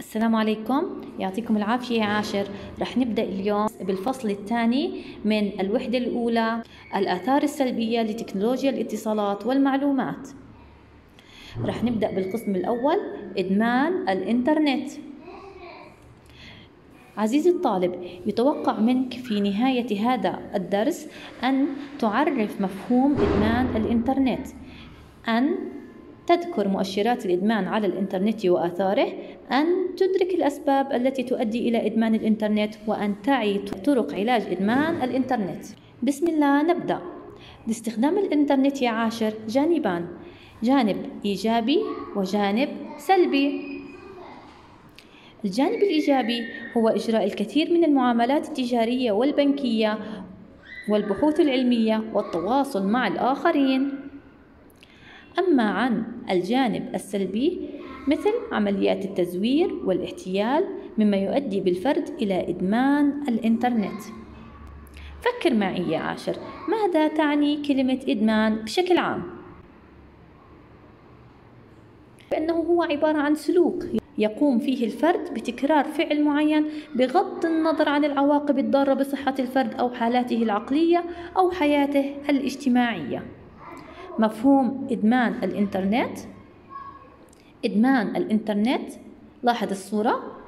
السلام عليكم. يعطيكم العافية يا عاشر. رح نبدأ اليوم بالفصل الثاني من الوحدة الأولى الآثار السلبية لتكنولوجيا الاتصالات والمعلومات. رح نبدأ بالقسم الأول إدمان الإنترنت. عزيزي الطالب يتوقع منك في نهاية هذا الدرس أن تعرف مفهوم إدمان الإنترنت أن تذكر مؤشرات الإدمان على الإنترنت وآثاره أن تدرك الأسباب التي تؤدي إلى إدمان الإنترنت وأن تعي طرق علاج إدمان الإنترنت. بسم الله نبدأ. لاستخدام الإنترنت يا عاشر جانبان. جانب إيجابي وجانب سلبي. الجانب الإيجابي هو إجراء الكثير من المعاملات التجارية والبنكية والبحوث العلمية والتواصل مع الآخرين. أما عن الجانب السلبي مثل عمليات التزوير والاحتيال مما يؤدي بالفرد إلى إدمان الإنترنت فكر معي يا عاشر ماذا تعني كلمة إدمان بشكل عام؟ بأنه هو عبارة عن سلوك يقوم فيه الفرد بتكرار فعل معين بغض النظر عن العواقب الضارة بصحة الفرد أو حالاته العقلية أو حياته الاجتماعية مفهوم إدمان الإنترنت. إدمان الإنترنت لاحظ الصورة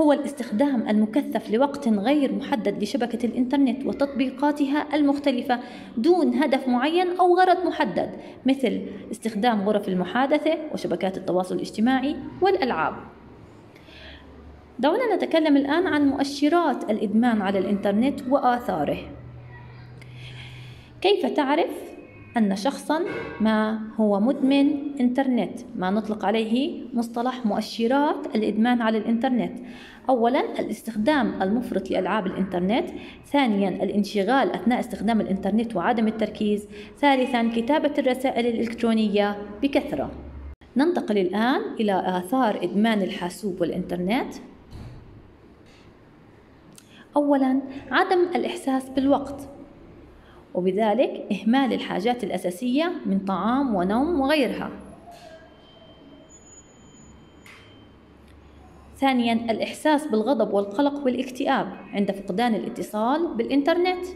هو الاستخدام المكثف لوقت غير محدد لشبكة الإنترنت وتطبيقاتها المختلفة دون هدف معين أو غرض محدد مثل استخدام غرف المحادثة وشبكات التواصل الاجتماعي والألعاب. دعونا نتكلم الآن عن مؤشرات الإدمان على الإنترنت وآثاره. كيف تعرف؟ أن شخصا ما هو مدمن إنترنت ما نطلق عليه مصطلح مؤشرات الإدمان على الإنترنت. أولا الاستخدام المفرط لألعاب الإنترنت. ثانيا الانشغال أثناء استخدام الإنترنت وعدم التركيز. ثالثا كتابة الرسائل الإلكترونية بكثرة. ننتقل الآن إلى آثار إدمان الحاسوب والإنترنت. أولا عدم الإحساس بالوقت. وبذلك إهمال الحاجات الأساسية من طعام ونوم وغيرها. ثانيا الإحساس بالغضب والقلق والاكتئاب عند فقدان الاتصال بالإنترنت.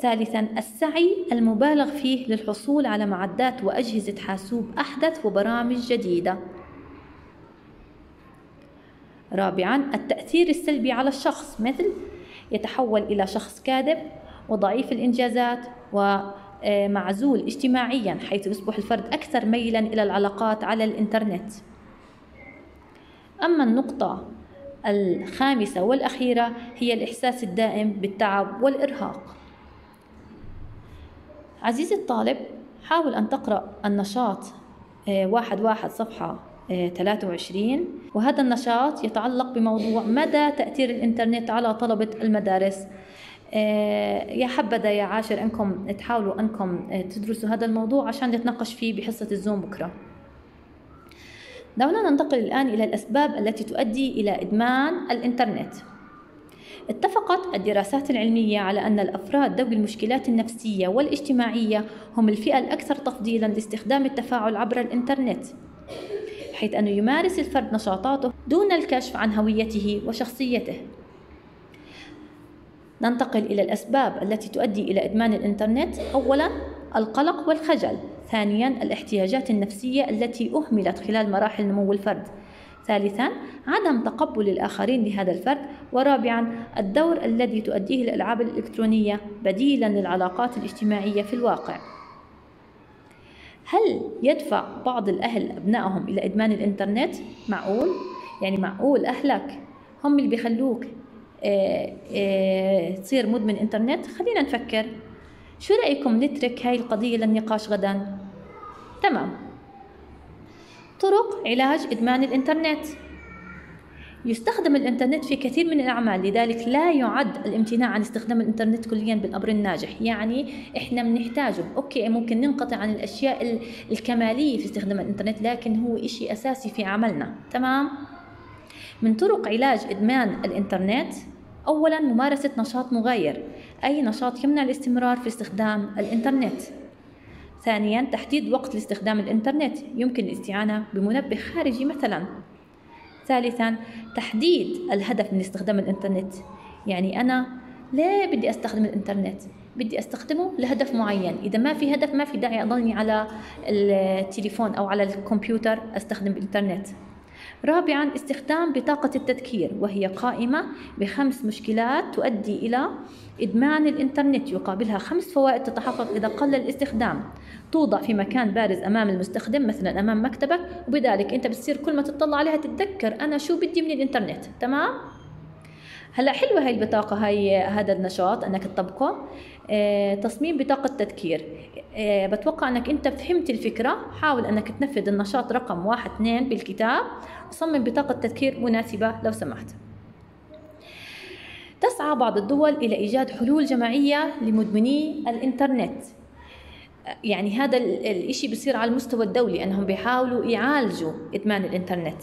ثالثا السعي المبالغ فيه للحصول على معدات وأجهزة حاسوب أحدث وبرامج جديدة. رابعا التأثير السلبي على الشخص مثل يتحول إلى شخص كاذب وضعيف الإنجازات ومعزول اجتماعيا حيث يصبح الفرد أكثر ميلا إلى العلاقات على الإنترنت. أما النقطة الخامسة والأخيرة هي الإحساس الدائم بالتعب والإرهاق. عزيزي الطالب حاول أن تقرأ النشاط آه، واحد واحد صفحة 23 وهذا النشاط يتعلق بموضوع مدى تأثير الإنترنت على طلبة المدارس. آه، يا حبذا يا عاشر أنكم تحاولوا أنكم تدرسوا هذا الموضوع عشان نتناقش فيه بحصة الزوم بكرة. دعونا ننتقل الآن إلى الأسباب التي تؤدي إلى إدمان الإنترنت. اتفقت الدراسات العلمية على أن الأفراد ذوي المشكلات النفسية والاجتماعية هم الفئة الأكثر تفضيلا لاستخدام التفاعل عبر الإنترنت. بحيث أنه يمارس الفرد نشاطاته دون الكشف عن هويته وشخصيته. ننتقل إلى الأسباب التي تؤدي إلى إدمان الإنترنت. أولا القلق والخجل. ثانيا الاحتياجات النفسية التي أهملت خلال مراحل نمو الفرد. ثالثا عدم تقبل الآخرين لهذا الفرد. ورابعا الدور الذي تؤديه الألعاب الإلكترونية بديلا للعلاقات الاجتماعية في الواقع. هل يدفع بعض الأهل أبنائهم إلى إدمان الإنترنت؟ معقول؟ يعني معقول أهلك هم اللي بيخلوك آه، آه، تصير مدمن إنترنت؟ خلينا نفكر شو رأيكم نترك هاي القضية للنقاش غدا؟ تمام طرق علاج إدمان الإنترنت يستخدم الإنترنت في كثير من الأعمال لذلك لا يعد الامتناع عن استخدام الإنترنت كليا بالأمر الناجح. يعني إحنا بنحتاجه. أوكي ممكن ننقطع عن الأشياء الكمالية في استخدام الإنترنت لكن هو إشي أساسي في عملنا. تمام؟ من طرق علاج إدمان الإنترنت أولا ممارسة نشاط مغاير أي نشاط يمنع الاستمرار في استخدام الإنترنت. ثانيا تحديد وقت لاستخدام الإنترنت. يمكن الاستعانة بمنبه خارجي مثلا. ثالثا تحديد الهدف من استخدام الإنترنت. يعني أنا ليه بدي أستخدم الإنترنت بدي أستخدمه لهدف معين. إذا ما في هدف ما في داعي أضلني على التليفون أو على الكمبيوتر أستخدم الإنترنت. رابعا استخدام بطاقة التذكير وهي قائمة بخمس مشكلات تؤدي إلى إدمان الإنترنت يقابلها خمس فوائد تتحقق إذا قل الاستخدام. توضع في مكان بارز أمام المستخدم مثلا أمام مكتبك وبذلك أنت بتصير كل ما تطلع عليها تتذكر أنا شو بدي من الإنترنت. تمام؟ هلأ حلوة هاي البطاقة هاي هذا النشاط أنك تطبقه. تصميم بطاقة تذكير. آه، بتوقع أنك أنت فهمت الفكرة. حاول أنك تنفذ النشاط رقم واحد اثنين بالكتاب. وصمم بطاقة تذكير مناسبة لو سمحت. تسعى بعض الدول إلى إيجاد حلول جماعية لمدمني الإنترنت. يعني هذا الإشي بصير على المستوى الدولي أنهم بيحاولوا يعالجوا إدمان الإنترنت.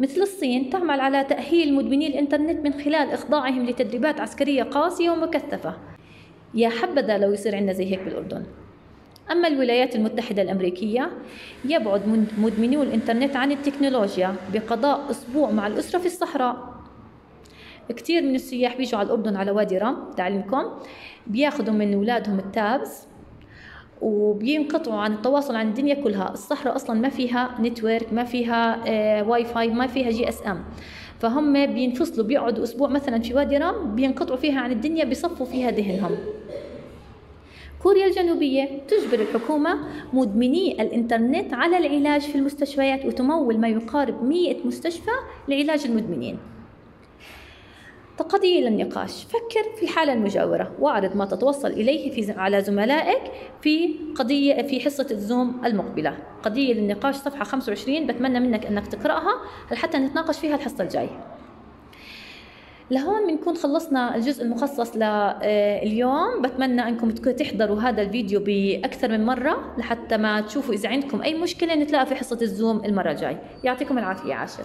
مثل الصين تعمل على تأهيل مدمني الإنترنت من خلال إخضاعهم لتدريبات عسكرية قاسية ومكثفة. يا حبذا لو يصير عندنا زي هيك بالأردن. أما الولايات المتحدة الأمريكية يبعد مدمنو الإنترنت عن التكنولوجيا بقضاء أسبوع مع الأسرة في الصحراء. كثير من السياح بيجوا على الأردن على وادي رم تعلمكم. بياخذوا من أولادهم ال tabs وبينقطعوا عن التواصل عن الدنيا كلها. الصحراء أصلا ما فيها network ما فيها آه واي فاي ما فيها GSM. فهم بينفصلوا بيقعدوا أسبوع مثلا في وادي رم بينقطعوا فيها عن الدنيا بيصفوا فيها ذهنهم. كوريا الجنوبية تجبر الحكومة مدمني الإنترنت على العلاج في المستشفيات وتمول ما يقارب 100 مستشفى لعلاج المدمنين. قضية للنقاش فكر في الحالة المجاورة واعرض ما تتوصل إليه في على زملائك في قضية في حصة الزوم المقبلة. قضية للنقاش صفحة 25 بتمنى منك أنك تقرأها. حتى نتناقش فيها الحصة الجاية. لهون بنكون خلصنا الجزء المخصص لليوم. بتمنى إنكم تحضروا هذا الفيديو بأكثر من مرة لحتى ما تشوفوا إذا عندكم أي مشكلة نتلاقى في حصة الزوم المرة الجاي. يعطيكم العافية عاشر.